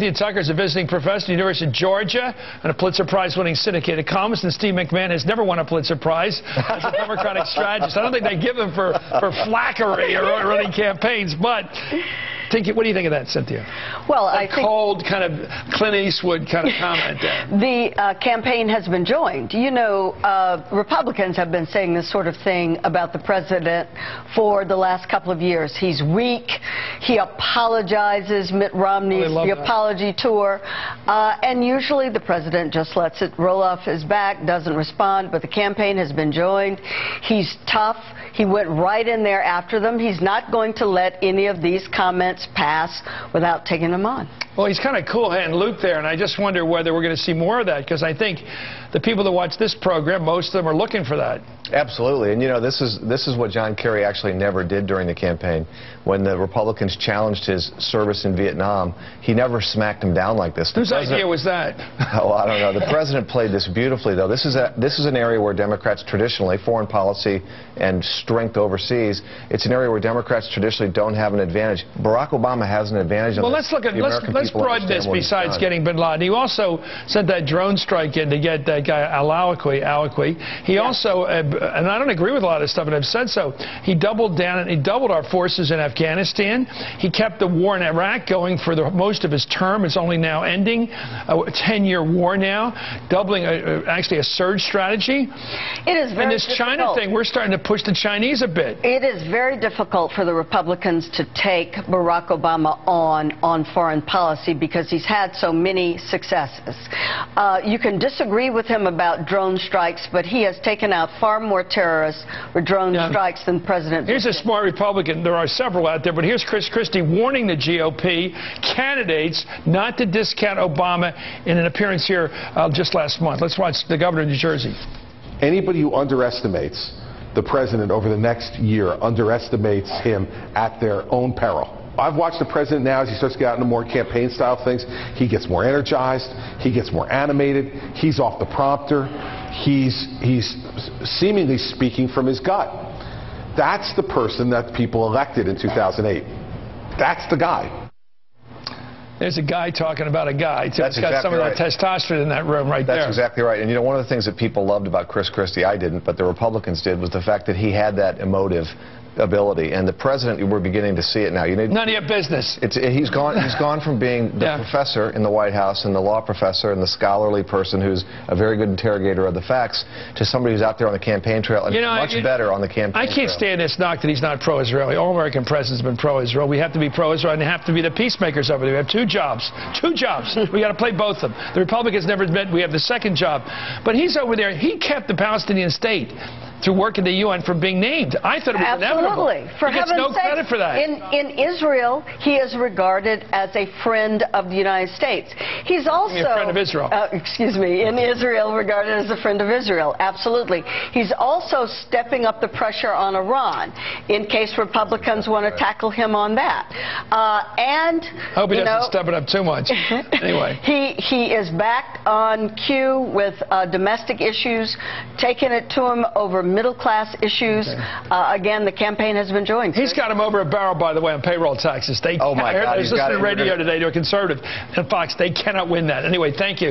Cynthia Tucker is a visiting professor at the University of Georgia and a Pulitzer Prize winning syndicated columnist. And Steve McMahon has never won a Pulitzer Prize as a Democratic strategist. I don't think they give him for, for flackery or running campaigns, but Think, what do you think of that, Cynthia? Well, I think cold kind of Clint Eastwood kind of comment the uh, campaign has been joined. You know, uh, Republicans have been saying this sort of thing about the president for the last couple of years. He's weak. He apologizes. Mitt Romney's oh, the that. apology tour, uh, and usually the president just lets it roll off his back, doesn't respond. But the campaign has been joined. He's tough. He went right in there after them. He's not going to let any of these comments pass without taking them on. Well, he's kind of cool hand Luke there, and I just wonder whether we're going to see more of that because I think the people that watch this program, most of them are looking for that. Absolutely, and you know this is this is what John Kerry actually never did during the campaign. When the Republicans challenged his service in Vietnam, he never smacked him down like this. The Whose idea was that? Oh, I don't know. The president played this beautifully, though. This is a this is an area where Democrats traditionally, foreign policy and strength overseas, it's an area where Democrats traditionally don't have an advantage. Barack Obama has an advantage. Well, let's look at let's let's broaden this. Besides getting Bin Laden, he also sent that drone strike in to get that guy al-Awlaki. al-Awlaki. He yeah. also, uh, and I don't agree with a lot of this stuff, and I've said so. He doubled down and he doubled our forces in Afghanistan. He kept the war in Iraq going for the, most of his term. It's only now ending. A 10-year war now, doubling a, uh, actually a surge strategy. It is very And this difficult. China thing, we're starting to push the Chinese a bit. It is very difficult for the Republicans to take Barack Obama on on foreign policy because he's had so many successes. Uh, you can disagree with him about drone strikes, but he has taken out far more terrorists with drone yeah. strikes than President Here's Bush. a smart Republican. There are several out there, but here's Chris Christie warning the GOP candidates not to discount Obama in an appearance here uh, just last month. Let's watch the governor of New Jersey. Anybody who underestimates the president over the next year underestimates him at their own peril. I've watched the president now as he starts to get out into more campaign style things. He gets more energized. He gets more animated. He's off the prompter. He's, he's seemingly speaking from his gut. That's the person that people elected in 2008. That's the guy. There's a guy talking about a guy. That's That's got exactly some of right. that testosterone in that room right That's there. That's exactly right. And you know, one of the things that people loved about Chris Christie, I didn't, but the Republicans did, was the fact that he had that emotive ability. And the president, we're beginning to see it now. You need, None of your business. It's, he's gone. He's gone from being the yeah. professor in the White House and the law professor and the scholarly person who's a very good interrogator of the facts to somebody who's out there on the campaign trail and you know, much I, better on the campaign. I can't trail. stand this knock that he's not pro-Israeli. All American presidents have been pro-Israel. We have to be pro-Israel and have to be the peacemakers over there. We have two jobs. Two jobs. we got to play both of them. The Republicans never admit we have the second job. But he's over there. He kept the Palestinian state through work in the UN from being named. I thought it was Absolutely. inevitable. For he gets no sake, credit for that. In, in Israel, he is regarded as a friend of the United States. He's also a friend of Israel. Uh, excuse me. In Israel, regarded as a friend of Israel. Absolutely. He's also stepping up the pressure on Iran in case Republicans want to tackle him on that. Uh, and I hope he doesn't know, step it up too much. anyway, he he is back on cue with uh, domestic issues, taking it to him over middle class issues. Okay. Uh, again, the campaign has been joined. He's got him over a barrel, by the way, on payroll taxes. They, oh, my God. I was listening to radio today to a conservative and Fox. They cannot win that. Anyway, thank you.